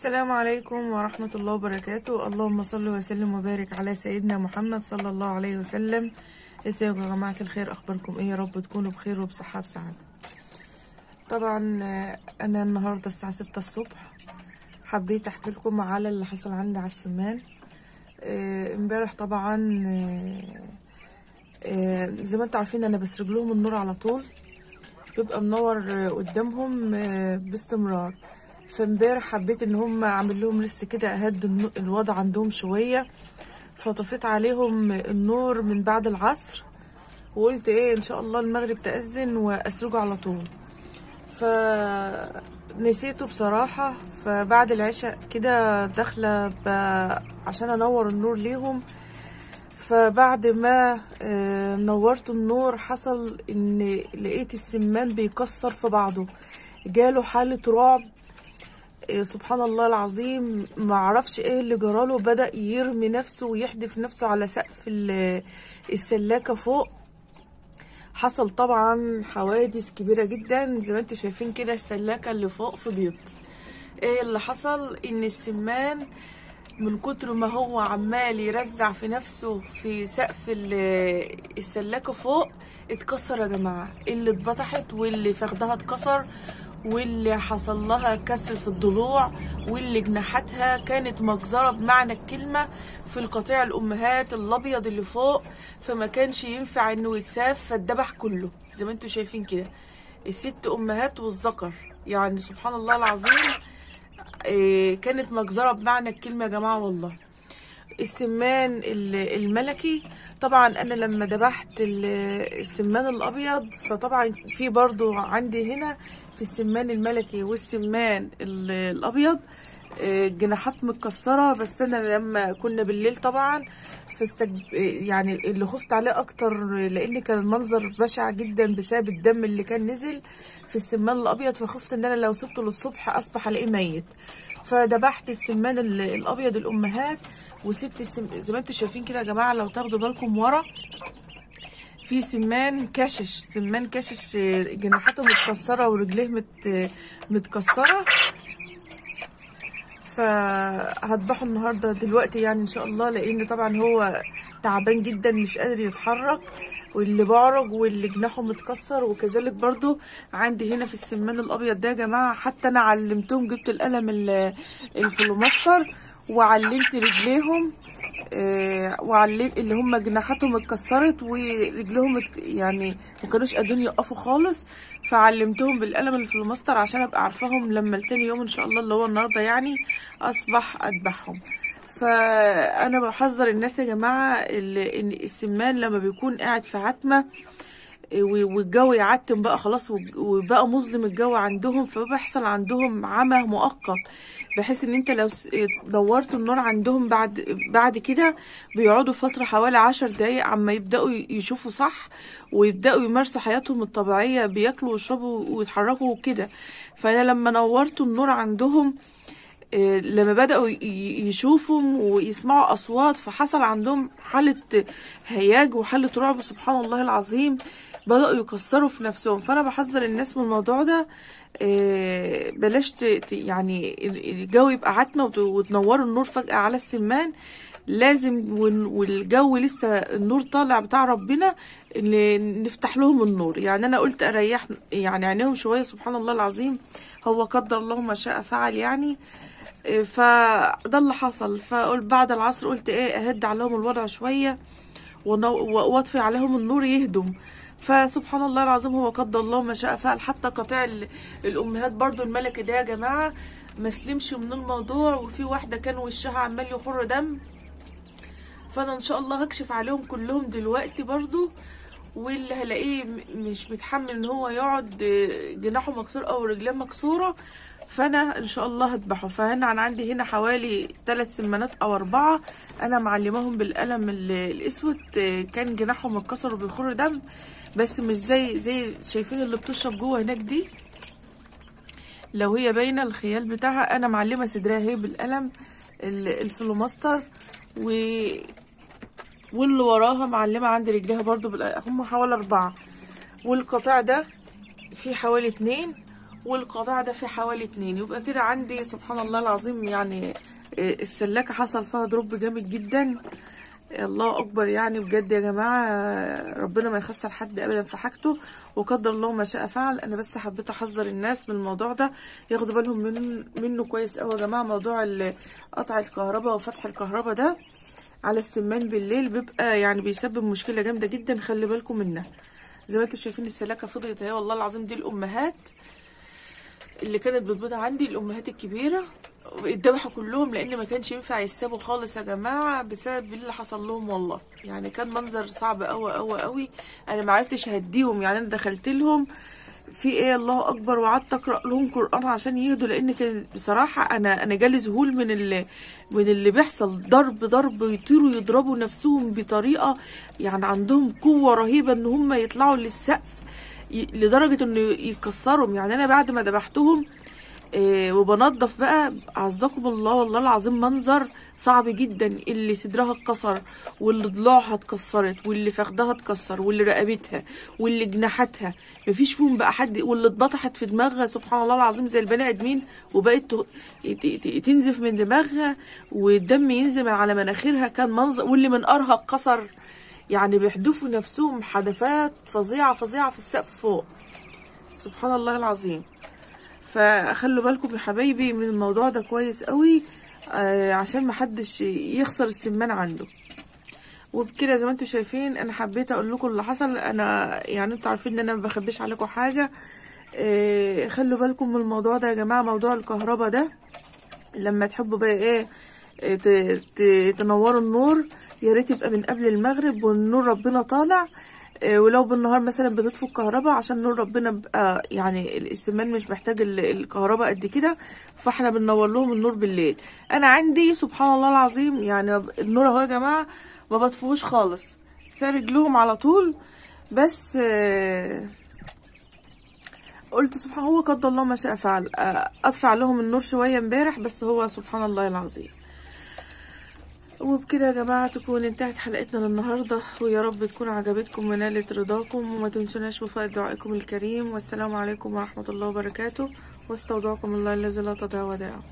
السلام عليكم ورحمة الله وبركاته. اللهم صل وسلم وبارك على سيدنا محمد صلى الله عليه وسلم. ازيكم يا جماعة الخير؟ أخباركم إيه؟ يا رب تكونوا بخير وبصحة بسعادة طبعا آه، أنا النهاردة الساعة ستة الصبح حبيت أحكي لكم على اللي حصل عندي على السمان. آه، امبارح طبعا آه، زي ما أنتوا عارفين أنا بسرج لهم النور على طول. بيبقى منور قدامهم باستمرار. فامبارح حبيت إن هم اعمل لهم لسه كده أهد النو- الوضع عندهم شوية فطفيت عليهم النور من بعد العصر وقلت إيه إن شاء الله المغرب تأذن وأسرجه على طول. فنسيته بصراحة فبعد العشاء كده داخلة ب- عشان أنور النور ليهم. فبعد ما آه، نورت النور حصل إن لقيت السمان بيكسر في بعضه. جاله حالة رعب سبحان الله العظيم ما عرفش إيه اللي جراله بدأ يرمي نفسه ويحدف نفسه على سقف ال- السلاكة فوق. حصل طبعا حوادث كبيرة جدا زي ما أنتوا شايفين كده السلاكة اللي فوق فضيت إيه اللي حصل؟ إن السمان من كتر ما هو عمال يرزع في نفسه في سقف ال- السلاكة فوق اتكسر يا جماعة. اللي اتبطحت واللي فخدها اتكسر. واللي حصل لها كسر في الضلوع واللي جناحاتها كانت مجزرة بمعنى الكلمة في القطيع الأمهات الأبيض اللي فوق. فما كانش ينفع إنه يتساف فاتذبح كله. زي ما أنتوا شايفين كده. الست أمهات والذكر. يعني سبحان الله العظيم إيه، كانت مجزرة بمعنى الكلمة يا جماعة والله. السمان ال- الملكي طبعا أنا لما ذبحت ال- السمان الأبيض فطبعا في برضو عندي هنا في السمان الملكي والسمان ال- الأبيض آه، جناحات متكسرة بس أنا لما كنا بالليل طبعا. يعني اللي خفت عليه أكتر لأن كان المنظر بشع جدا بسبب الدم اللي كان نزل في السمان الأبيض فخفت إن أنا لو سبته للصبح أصبح ألاقيه ميت فذبحت السمان ال- الأبيض الأمهات وسبت السم... زي ما أنتوا شايفين كده يا جماعة لو تاخدوا بالكم ورا في سمان كشش سمان كشش جناحاته متكسرة ورجليه مت... متكسرة. فهذبحه النهارده دلوقتي يعني إن شاء الله لأن طبعا هو تعبان جدا مش قادر يتحرك. واللي بعرج واللي جناحه متكسر وكذلك برضو عندي هنا في السمان الأبيض ده يا جماعة حتى أنا علمتهم جبت القلم ال- الفلوماستر وعلمت رجليهم آه، وعلم اللي هم جناحاتهم اتكسرت ورجلهم يعني ما كانوش قادرين يقفوا خالص فعلمتهم بالقلم الماستر عشان أبقى عارفاهم لما التاني يوم إن شاء الله اللي هو النهارده يعني أصبح أذبحهم. فأنا بحذر الناس يا جماعة إن السمان لما بيكون قاعد في عتمة والجو يعتم بقى خلاص وبقى مظلم الجو عندهم فبيحصل عندهم عمى مؤقت. بحيث إن أنت لو دورت النور عندهم بعد بعد كده بيقعدوا فترة حوالي عشر دقايق عما يبدأوا ي- يشوفوا صح ويبدأوا يمارسوا حياتهم الطبيعية بياكلوا ويشربوا ويتحركوا وكده. فأنا لما نورت النور عندهم لما بدأوا يشوفوا ويسمعوا أصوات فحصل عندهم حالة هياج وحالة رعب سبحان الله العظيم. بدأوا يكسروا في نفسهم. فأنا بحذر الناس من الموضوع ده. آه، بلاش يعني الجو يبقى عتمة وت- وتنوروا النور فجأة على السمان. لازم وال- والجو لسه النور طالع بتاع ربنا نفتح لهم النور. يعني أنا قلت أريح يعني عينيهم شوية سبحان الله العظيم. هو قدر الله ما شاء فعل يعني. فده اللي حصل. فقلت بعد العصر قلت إيه أهد عليهم الوضع شوية وأطفي عليهم النور يهدم. فسبحان الله العظيم هو قدر الله ما شاء فعل. حتى قطيع ال- الأمهات برضو الملكي ده يا جماعة ما سلمش من الموضوع. وفي واحدة كان وشها عمال يخر دم. فأنا إن شاء الله هكشف عليهم كلهم دلوقتي برضو. واللي هلاقيه مش متحمل ان هو يقعد جناحه مكسور أو رجليه مكسورة فانا ان شاء الله هذبحه. فهنا أنا عندي هنا حوالي ثلاث سمانات أو اربعة. أنا معلماهم بالقلم ال- الاسود كان جناحهم اتكسر وبيخر دم بس مش زي زي شايفين اللي بتشرب جوه هناك دي. لو هي باينة الخيال بتاعها أنا معلمة صدرها اهي بالقلم ال- الفلوماستر و واللي وراها معلمة عند رجليها برضو هم حوالي أربعة. والقطاع ده فيه حوالي اتنين والقطاع ده في حوالي اتنين. يبقى كده عندي سبحان الله العظيم يعني آه، السلاكة حصل فيها دروب جامد جدا. الله أكبر يعني بجد يا جماعة آه، ربنا ما يخسر حد ابدا في حاجته. وقدر الله ما شاء فعل. أنا بس حبيت أحذر الناس من الموضوع ده ياخدوا بالهم من منه كويس قوي يا جماعة موضوع قطع الكهرباء وفتح الكهرباء ده. على السمان بالليل بيبقى يعني بيسبب مشكلة جامدة جدا خلي بالكم منها. زي ما أنتم شايفين السلاكة فضيت اهي والله العظيم دي الأمهات اللي كانت بتبيض عندي الأمهات الكبيرة اتذبحوا كلهم لأن ما كانش ينفع يسابوا خالص يا جماعة بسبب اللي حصل لهم والله. يعني كان منظر صعب قوي قوي قوي أنا ما عرفتش أهديهم يعني أنا دخلت لهم في إيه؟ الله أكبر وقعدت أقرأ لهم قرآن عشان يهدوا لأن كان بصراحة أنا أنا جالي ذهول من اللي من اللي بيحصل ضرب ضرب يطيروا يضربوا نفسهم بطريقة يعني عندهم قوة رهيبة إن هم يطلعوا للسقف لدرجة إنه يكسرهم. يعني أنا بعد ما ذبحتهم إيه وبنضف بقى. عزكم الله والله العظيم منظر صعب جدا. اللي صدرها اتكسر واللي ضلوعها اتكسرت واللي فخدها اتكسر واللي رقبتها واللي جناحاتها. مفيش فيهم بقى حد واللي اتبطحت في دماغها. سبحان الله العظيم زي البني آدمين وبقت تنزف من دماغها والدم ينزل على مناخيرها. كان منظر واللي منقارها اتكسر. يعني بيحدفوا نفسهم حدفات فظيعة فظيعة في السقف فوق. سبحان الله العظيم. فخلوا بالكم يا حبايبي من الموضوع ده كويس قوي آه عشان محدش يخسر السمان عنده. وبكده زي ما أنتم شايفين أنا حبيت أقول لكم اللي حصل. أنا يعني أنتوا عارفين ان أنا ما بخبيش عليكم حاجة. آه خلوا بالكم من الموضوع ده يا جماعة موضوع الكهرباء ده. لما تحبوا بقى إيه آه، تنوروا النور يا ريت يبقى من قبل المغرب والنور ربنا طالع. ولو بالنهار مثلا بتطفوا الكهرباء عشان نور ربنا بقى يعني السمان مش محتاج ال- الكهرباء قد كده فاحنا بننور لهم النور بالليل. أنا عندي سبحان الله العظيم يعني النور أهو يا جماعة ما بطفوش خالص. سارج لهم على طول بس آه، قلت سبحان هو قدر الله ما شاء فعل آه، اطفع لهم النور شوية امبارح بس هو سبحان الله العظيم. وبكده يا جماعة تكون انتهت حلقتنا للنهاردة ويا رب تكون عجبتكم ونالت رضاكم وما تنسوناش بفائد دعائكم الكريم والسلام عليكم ورحمة الله وبركاته واستودعكم الله الذي لا تضيع ودائعه.